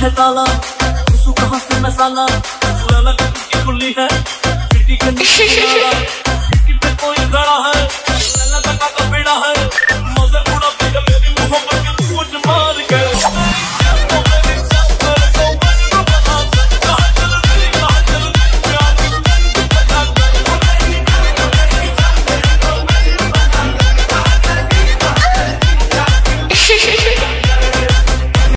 साला उसको कहाँ से मसाला लाला की खुली है मिट्टी के